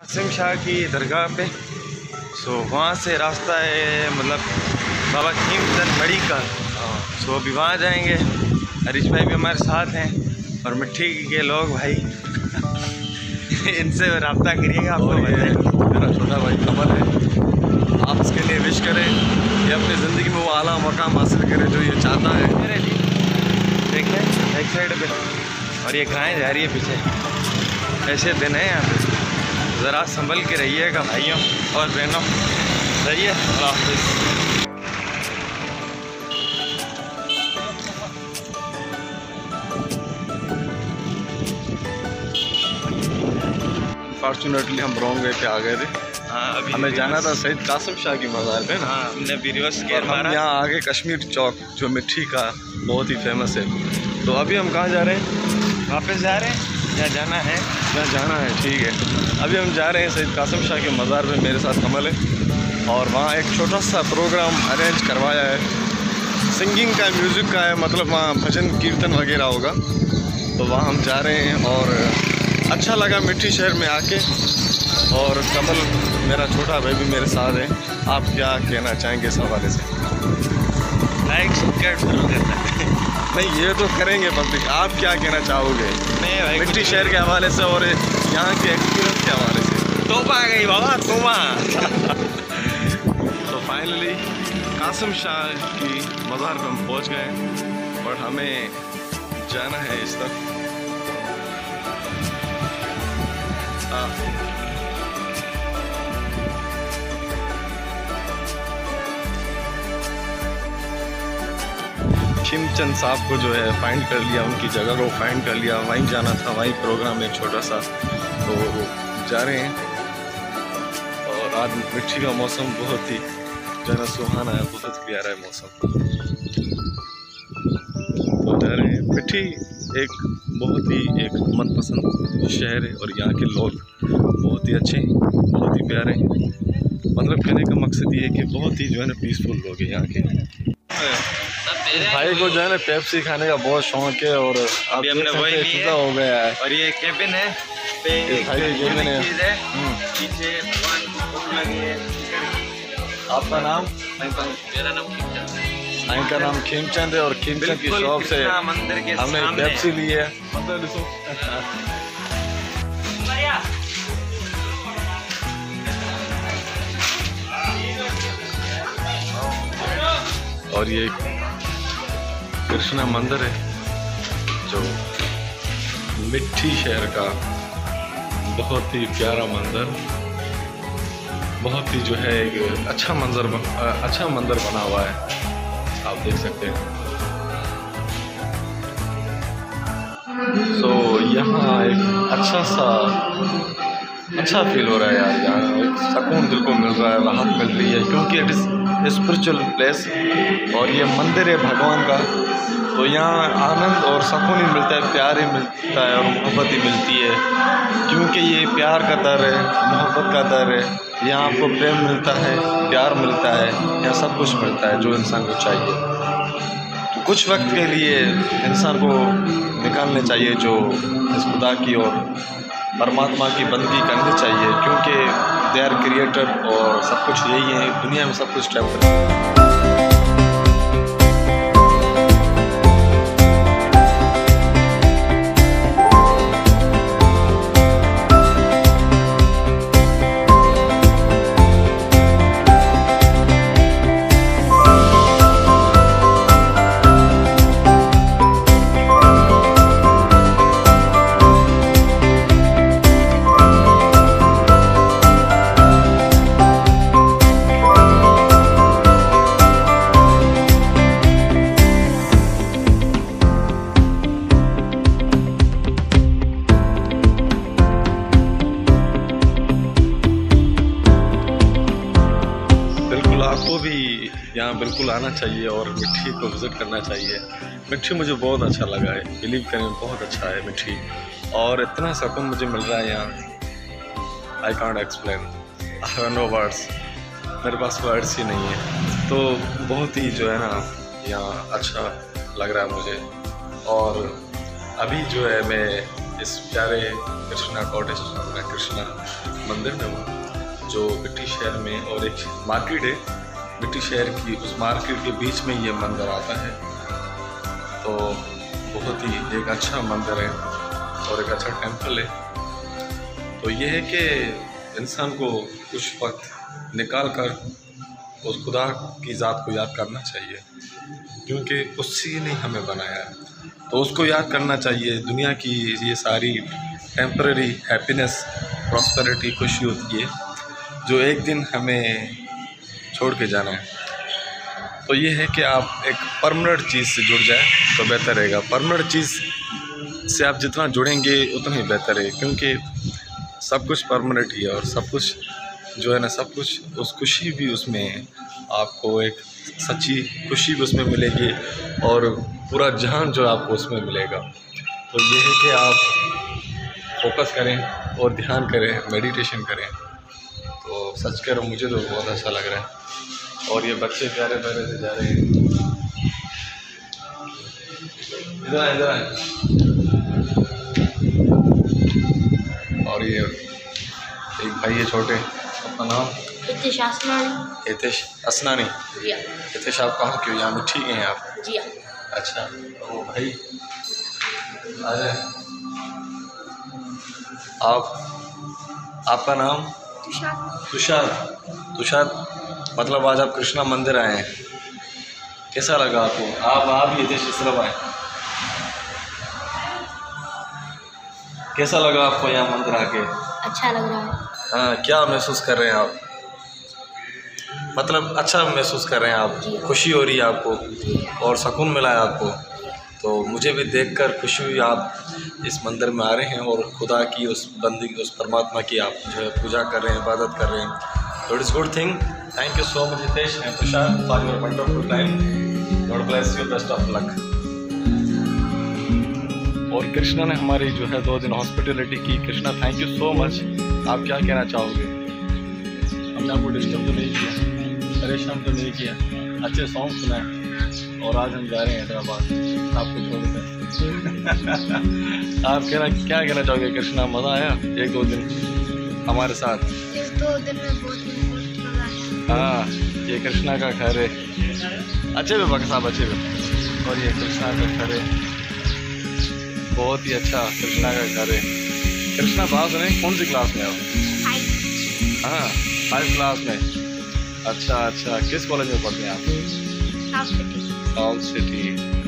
कासिम शाह की दरगाह पे। सो वहाँ से रास्ता है मतलब बाबा खीमचंद बड़ी का। सो अभी वहाँ जाएँगे। हरीश भाई भी हमारे साथ हैं और मिट्टी के लोग भाई। इनसे रब्ता करिएगा आपको मेरा छोटा भाई कमल है। आप इसके लिए विश करें कि अपनी ज़िंदगी में वो आला मकाम हासिल करें जो ये चाहता है। मेरे जी देखिए एक साइड पे। और ये गाय जा रही है पीछे? ऐसे दिन है यहाँ पे। ज़रा संभल के रहिएगा भाइयों और बहनों। है अल्लाह हाफिज़। फॉर्चुनेटली हम रॉन्ग वे पे आ गए थे। हाँ अभी हमें जाना था सईद कासिम शाह की मज़ार पे ना। हाँ हमने रिवर्स और हम यहाँ आगे कश्मीर चौक जो मिट्टी का बहुत ही फ़ेमस है। तो अभी हम कहाँ जा रहे हैं? वापस जा रहे हैं। या जाना है। यहाँ जाना है, ठीक है। अभी हम जा रहे हैं सैद कासिम शाह के मज़ार पे मेरे साथ कमल है। और वहाँ एक छोटा सा प्रोग्राम अरेंज करवाया है। सिंगिंग का म्यूज़िक का है मतलब वहाँ भजन, कीर्तन वगैरह होगा। तो वहाँ हम जा रहे हैं और अच्छा लगा मिट्टी शहर में आके। और कमल, मेरा छोटा भाई भी मेरे साथ है। आप क्या कहना चाहेंगे इस हवाले से? लाइक सब्सक्राइब ज़रूर करना। नहीं ये तो करेंगे पब्लिक आप क्या कहना चाहोगे? नहीं भाई मिट्टी शहर के हवाले से और यहाँ के एक्सपीरियंस के हवाले से। तोबा आ गई बाबा तोबा तो फाइनली कासिम शाह की मज़ार पर हम पहुँच गए और हमें जाना है इस तरफ़। हाँ। खिमचंद साहब को जो है फाइंड कर लिया, उनकी जगह को फाइंड कर लिया। वहीं जाना था, वहीं प्रोग्राम एक छोटा सा। तो जा रहे हैं। और आज मिट्टी का मौसम बहुत ही जो है ना सुहाना है, बहुत प्यारा है मौसम। तो जा रहे हैं। मिट्टी एक बहुत ही एक मनपसंद शहर है और यहाँ के लोग बहुत ही अच्छे हैं, बहुत ही प्यारे हैं। मतलब कहने का मकसद ये है कि बहुत ही जो है ना पीसफुल लोग हैं यहाँ के। भाई को जो है ना पेप्सी खाने का बहुत शौक है और अभी हमने वही ली है। हो गया है। और ये केबिन है पे एक भाई केबिन है। है। हम्म। पीछे भगवान लगी है। आपका नाम? मेरा नाम किचन का नाम खीमचंद है और खीमचंद की शॉप से हमने पेप्सी ली है। और ये कृष्णा मंदिर है जो मिट्टी शहर का बहुत ही प्यारा मंदिर बहुत ही जो है एक अच्छा मंजर बन, अच्छा मंदिर बना हुआ है। आप देख सकते हैं। सो so, यहाँ एक अच्छा सा अच्छा फील हो रहा है यार यहाँ एक सुकून दिल को मिल रहा है, राहत मिल रही है, क्योंकि इट इज़ स्पिरिचुअल प्लेस और ये मंदिर है भगवान का तो यहाँ आनंद और सुकून ही मिलता है, प्यार ही मिलता है और मोहब्बत ही मिलती है, क्योंकि ये प्यार का दर है, मोहब्बत का दर है, यहाँ आपको प्रेम मिलता है, प्यार मिलता है, यहाँ सब कुछ मिलता है जो इंसान को चाहिए। तो कुछ वक्त के लिए इंसान को निकालने चाहिए जो इस खुदा की और परमात्मा की बंदगी करनी चाहिए, क्योंकि दे आर क्रिएटर और सब कुछ यही है, दुनिया में सब कुछ टेम्पर यहाँ बिल्कुल आना चाहिए और मिट्टी को विज़िट करना चाहिए। मिट्टी मुझे बहुत अच्छा लगा है। बिलीव करें, बहुत अच्छा है मिट्टी। और इतना सुकून मुझे मिल रहा है यहाँ। I can't explain I no words मेरे पास वर्ड्स ही नहीं है। तो बहुत ही जो है ना, यहाँ अच्छा लग रहा है मुझे। और अभी जो है मैं इस प्यारे कृष्णा कॉटेज कृष्णा मंदिर में हूँ, जो मिट्टी शहर में और एक मार्केट है। मिट्टी शहर की उस मार्केट के बीच में ये मंदिर आता है। तो बहुत ही एक अच्छा मंदिर है और एक अच्छा टेंपल है। तो ये है कि इंसान को कुछ वक्त निकाल कर उस खुदा की ज़ात को याद करना चाहिए, क्योंकि उससे ने हमें बनाया है। तो उसको याद करना चाहिए, दुनिया की ये सारी टेम्पररी हैप्पीनेस प्रॉस्पेरिटी खुशी होती है, जो एक दिन हमें छोड़ के जाना है। तो ये है कि आप एक परमानेंट चीज़ से जुड़ जाए तो बेहतर रहेगा। परमानेंट चीज़ से आप जितना जुड़ेंगे, उतना ही बेहतर है, क्योंकि सब कुछ परमानेंट ही है और सब कुछ जो है ना, सब कुछ उस खुशी भी उसमें है। आपको एक सच्ची खुशी भी उसमें मिलेगी और पूरा जहान जो आपको उसमें मिलेगा। तो ये है कि आप फोकस करें और ध्यान करें मेडिटेशन करें। तो सच कर मुझे तो बहुत अच्छा लग रहा है। और ये बच्चे प्यारे प्यारे से जा रहे हैं। इधर आए इधर आए। और ये एक भाई है छोटे अपना नाम? हितेश असनानी हितेश आप कहाँ के हो? यहाँ मिट्टी के हैं आप? जी। अच्छा ओ भाई आ जाए। आप आपका नाम? तुषार। तुषार। तुषार मतलब आज आप कृष्णा मंदिर आए हैं। कैसा लगा आपको? आप आप ही हितेश इस आए कैसा लगा आपको यहाँ मंदिर आके? अच्छा लग रहा है। हाँ क्या महसूस कर रहे हैं आप? मतलब अच्छा महसूस कर रहे हैं आप? खुशी हो रही है आपको? और सुकून मिला है आपको? तो मुझे भी देखकर खुशी हुई, आप इस मंदिर में आ रहे हैं और खुदा की उस बंदी, उस परमात्मा की आप जो है पूजा कर रहे हैं, इबादत कर रहे हैं। तो it is good thing thank you so much Hitesh and Tushar for your wonderful time God bless you best of luck और कृष्णा ने हमारी जो है दो दिन हॉस्पिटलिटी की। Krishna thank you so much आप क्या कहना चाहोगे? हमने आपको डिस्टर्ब तो नहीं किया, परेशान तो नहीं किया। अच्छे सॉन्ग सुनाए। और आज हम जा रहे हैं हैदराबाद। आपको छोड़ कर आप कहना क्या कहना चाहोगे? कृष्णा मज़ा आया? एक दो दिन हमारे साथ। इस दो दिन में बहुत बहुत मज़ा आया। हाँ ये कृष्णा का घर है। अच्छे भी बक साहब अच्छे भी। और ये कृष्णा का घर है। बहुत ही अच्छा कृष्णा का घर है। कृष्णा बात नहीं कौन सी क्लास में हो? हाँ फाइव क्लास में। अच्छा अच्छा किस कॉलेज में पढ़ते हैं आप? All City. All City.